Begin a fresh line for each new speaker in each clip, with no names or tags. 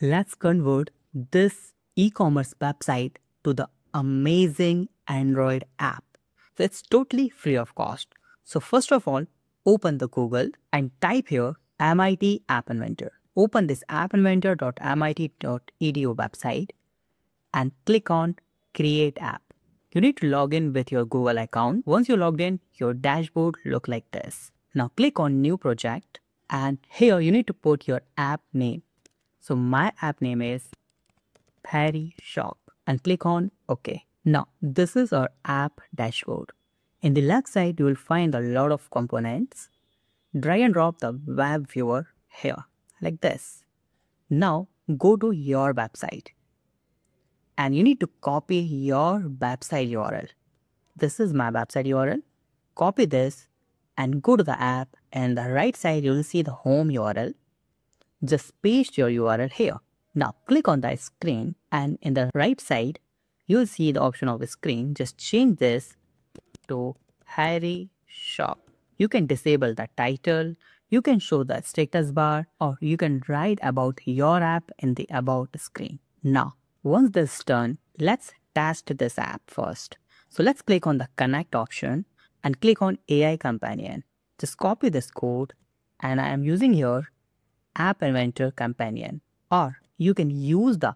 let's convert this e-commerce website to the amazing Android app. So it's totally free of cost. So first of all, open the Google and type here MIT App Inventor. Open this appinventor.mit.edu website and click on Create App. You need to log in with your Google account. Once you're logged in, your dashboard look like this. Now click on New Project and here you need to put your app name. So my app name is Harry Shop and click on OK. Now this is our app dashboard. In the left side, you will find a lot of components. Drag and drop the web viewer here like this. Now go to your website and you need to copy your website URL. This is my website URL. Copy this and go to the app and the right side you will see the home URL. Just paste your URL here. Now click on the screen and in the right side you'll see the option of the screen. Just change this to Harry Shop. You can disable the title, you can show the status bar or you can write about your app in the about screen. Now once this is done, let's test this app first. So let's click on the connect option and click on AI Companion. Just copy this code and I am using here App Inventor Companion or you can use the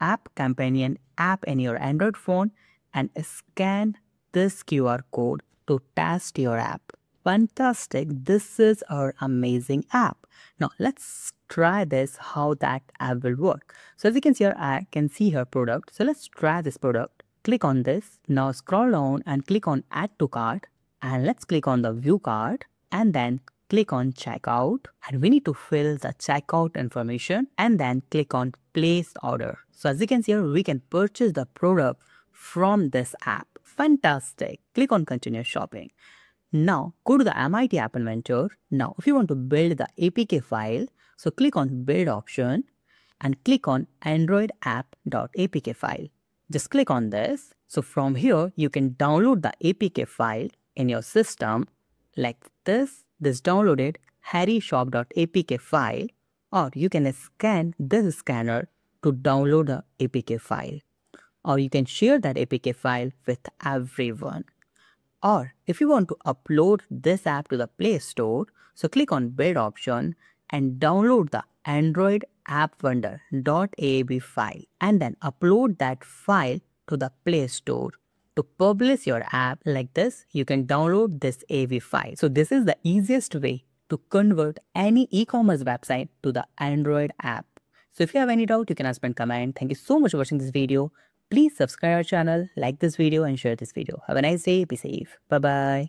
App Companion app in your Android phone and scan this QR code to test your app. Fantastic, this is our amazing app. Now let's try this how that app will work. So as you can see here, I can see her product. So let's try this product. Click on this. Now scroll down and click on add to cart and let's click on the view cart and then click on checkout and we need to fill the checkout information and then click on place order. So as you can see here, we can purchase the product from this app. Fantastic. Click on continue shopping. Now go to the MIT App Inventor. Now if you want to build the APK file, so click on build option and click on Android file. Just click on this. So from here, you can download the APK file in your system like this. This downloaded harryshop.apk file or you can scan this scanner to download the APK file or you can share that APK file with everyone. Or if you want to upload this app to the Play Store, so click on build option and download the Android app bundle.aab file and then upload that file to the Play Store. To publish your app like this, you can download this AAB file. So this is the easiest way to convert any e-commerce website to the Android app. So if you have any doubt, you can ask in comment. Thank you so much for watching this video. Please subscribe our channel, like this video and share this video. Have a nice day. Be safe. Bye-bye.